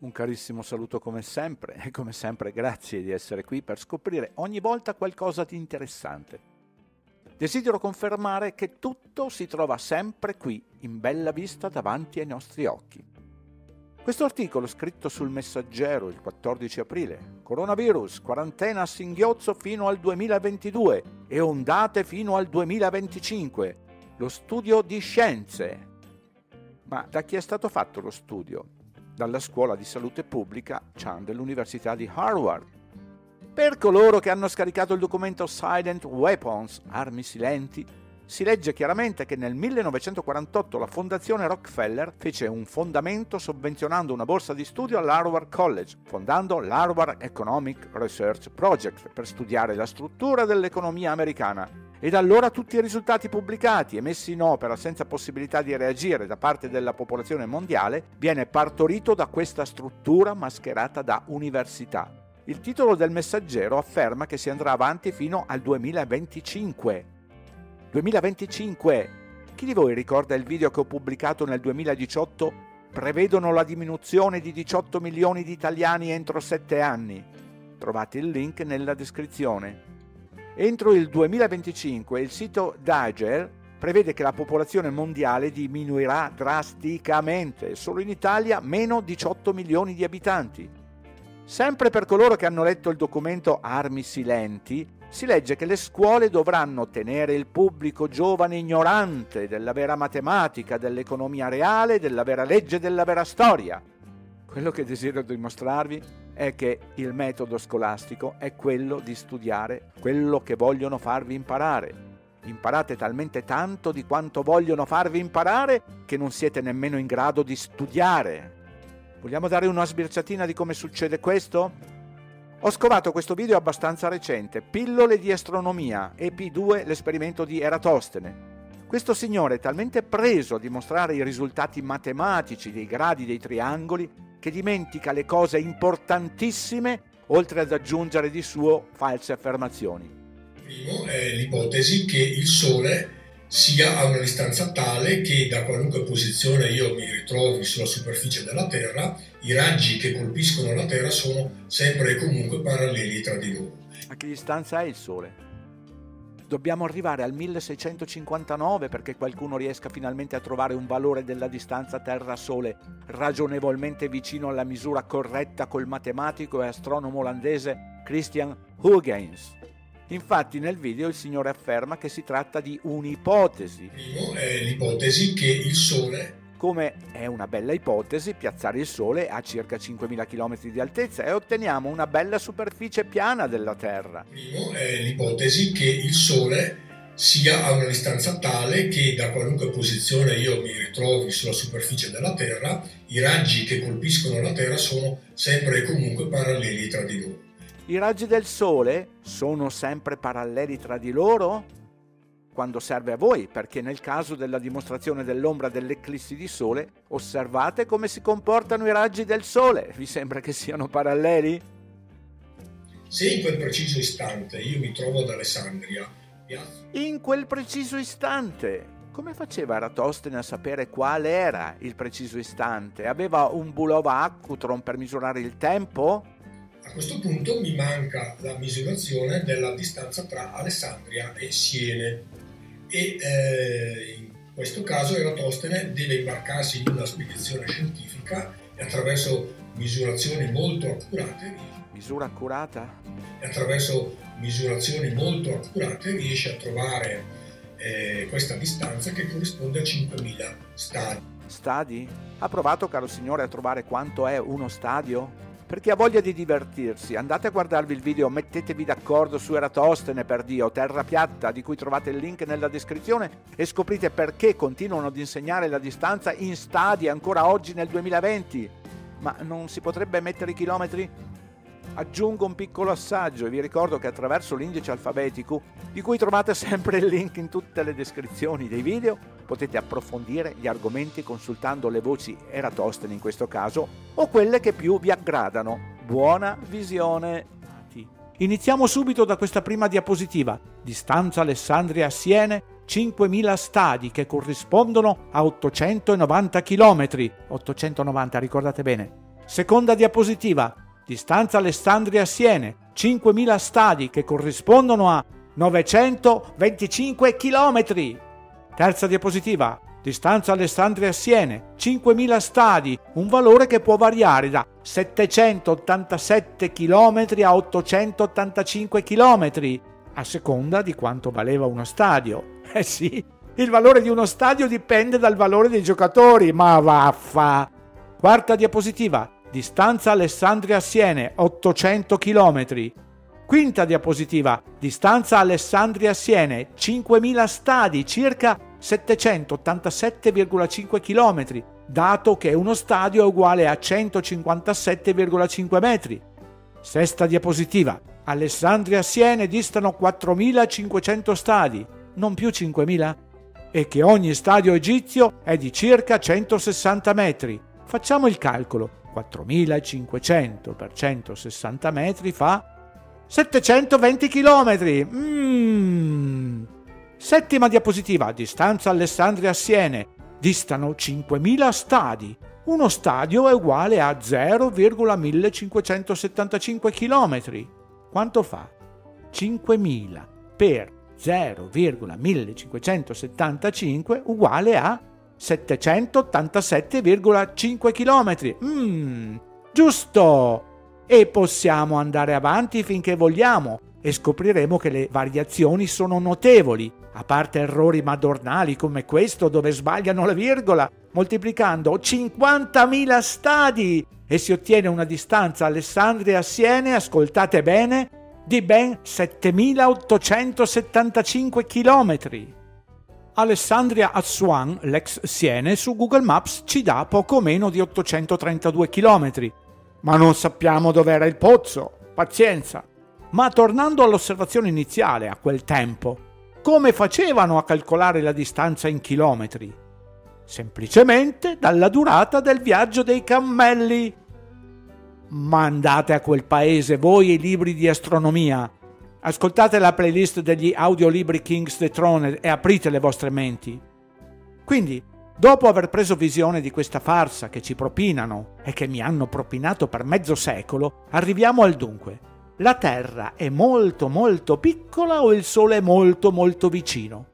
Un carissimo saluto come sempre e come sempre grazie di essere qui per scoprire ogni volta qualcosa di interessante. Desidero confermare che tutto si trova sempre qui, in bella vista davanti ai nostri occhi. Questo articolo scritto sul Messaggero il 14 aprile, coronavirus, quarantena a singhiozzo fino al 2022 e ondate fino al 2025, lo studio di scienze. Ma da chi è stato fatto lo studio? Dalla Scuola di Salute Pubblica Chan dell'Università di Harvard. Per coloro che hanno scaricato il documento Silent Weapons, armi silenti, si legge chiaramente che nel 1948 la Fondazione Rockefeller fece un fondamento sovvenzionando una borsa di studio all'Harvard College, fondando l'Harvard Economic Research Project per studiare la struttura dell'economia americana e da allora tutti i risultati pubblicati e messi in opera senza possibilità di reagire da parte della popolazione mondiale viene partorito da questa struttura mascherata da università. Il titolo del messaggero afferma che si andrà avanti fino al 2025. 2025! Chi di voi ricorda il video che ho pubblicato nel 2018? Prevedono la diminuzione di 18 milioni di italiani entro 7 anni. Trovate il link nella descrizione. Entro il 2025 il sito Dagel prevede che la popolazione mondiale diminuirà drasticamente, solo in Italia meno 18 milioni di abitanti. Sempre per coloro che hanno letto il documento Armi Silenti, si legge che le scuole dovranno tenere il pubblico giovane ignorante della vera matematica, dell'economia reale, della vera legge, della vera storia. Quello che desidero dimostrarvi è che il metodo scolastico è quello di studiare quello che vogliono farvi imparare. Imparate talmente tanto di quanto vogliono farvi imparare che non siete nemmeno in grado di studiare. Vogliamo dare una sbirciatina di come succede questo? Ho scovato questo video abbastanza recente, Pillole di astronomia, EP2, l'esperimento di Eratostene. Questo signore è talmente preso a dimostrare i risultati matematici dei gradi dei triangoli che dimentica le cose importantissime oltre ad aggiungere di suo false affermazioni. Primo è l'ipotesi che il Sole sia a una distanza tale che da qualunque posizione io mi ritrovi sulla superficie della Terra, i raggi che colpiscono la Terra sono sempre e comunque paralleli tra di loro. A che distanza è il Sole? Dobbiamo arrivare al 1659 perché qualcuno riesca finalmente a trovare un valore della distanza Terra-Sole ragionevolmente vicino alla misura corretta col matematico e astronomo olandese Christian Huygens. Infatti nel video il signore afferma che si tratta di un'ipotesi. Primo è l'ipotesi che il Sole come è una bella ipotesi piazzare il Sole a circa 5.000 km di altezza e otteniamo una bella superficie piana della Terra. Primo è l'ipotesi che il Sole sia a una distanza tale che da qualunque posizione io mi ritrovi sulla superficie della Terra, i raggi che colpiscono la Terra sono sempre e comunque paralleli tra di loro. I raggi del Sole sono sempre paralleli tra di loro? Quando serve a voi, perché nel caso della dimostrazione dell'ombra dell'eclissi di sole, osservate come si comportano i raggi del sole. Vi sembra che siano paralleli? Se in quel preciso istante io mi trovo ad Alessandria, in quel preciso istante. Come faceva Eratostene a sapere qual era il preciso istante? Aveva un bulova acutron per misurare il tempo? A questo punto mi manca la misurazione della distanza tra Alessandria e Siene e eh, in questo caso Eratostene deve imbarcarsi in una spedizione scientifica e attraverso misurazioni molto accurate misura accurata? E attraverso misurazioni molto accurate riesce a trovare eh, questa distanza che corrisponde a 5.000 stadi. Stadi? Ha provato, caro signore, a trovare quanto è uno stadio? Per chi ha voglia di divertirsi, andate a guardarvi il video, mettetevi d'accordo su Eratostene per Dio, terra piatta, di cui trovate il link nella descrizione e scoprite perché continuano ad insegnare la distanza in stadi ancora oggi nel 2020. Ma non si potrebbe mettere i chilometri? Aggiungo un piccolo assaggio e vi ricordo che attraverso l'indice alfabetico, di cui trovate sempre il link in tutte le descrizioni dei video, potete approfondire gli argomenti consultando le voci Eratostene in questo caso o quelle che più vi aggradano. Buona visione! Iniziamo subito da questa prima diapositiva. Distanza Alessandria-Siene 5.000 stadi che corrispondono a 890 km. 890, ricordate bene Seconda diapositiva. Distanza Alessandria-Siene, 5.000 stadi che corrispondono a 925 km. Terza diapositiva. Distanza Alessandria-Siene, 5.000 stadi, un valore che può variare da 787 km a 885 km, a seconda di quanto valeva uno stadio. Eh sì, il valore di uno stadio dipende dal valore dei giocatori, ma vaffa! Quarta diapositiva. Distanza Alessandria-Siene, 800 km. Quinta diapositiva. Distanza Alessandria-Siene, 5.000 stadi, circa 787,5 km, dato che uno stadio è uguale a 157,5 metri. Sesta diapositiva. Alessandria-Siene distano 4.500 stadi, non più 5.000? E che ogni stadio egizio è di circa 160 metri. Facciamo il calcolo. 4.500 per 160 metri fa 720 km. Mm. Settima diapositiva. Distanza Alessandria-Siene. Distano 5.000 stadi. Uno stadio è uguale a 0,1575 km. Quanto fa? 5.000 per 0,1575 uguale a 787,5 km. Mmm, giusto! E possiamo andare avanti finché vogliamo e scopriremo che le variazioni sono notevoli, a parte errori madornali come questo dove sbagliano la virgola, moltiplicando 50.000 stadi e si ottiene una distanza Alessandria-Siene, ascoltate bene, di ben 7.875 km. Alessandria Assuan, l'ex Siene, su Google Maps ci dà poco meno di 832 km. Ma non sappiamo dov'era il pozzo. Pazienza. Ma tornando all'osservazione iniziale, a quel tempo, come facevano a calcolare la distanza in chilometri? Semplicemente dalla durata del viaggio dei cammelli. Mandate a quel paese voi i libri di astronomia Ascoltate la playlist degli audiolibri King's the Throne e aprite le vostre menti. Quindi, dopo aver preso visione di questa farsa che ci propinano e che mi hanno propinato per mezzo secolo, arriviamo al dunque. La Terra è molto molto piccola o il Sole è molto molto vicino?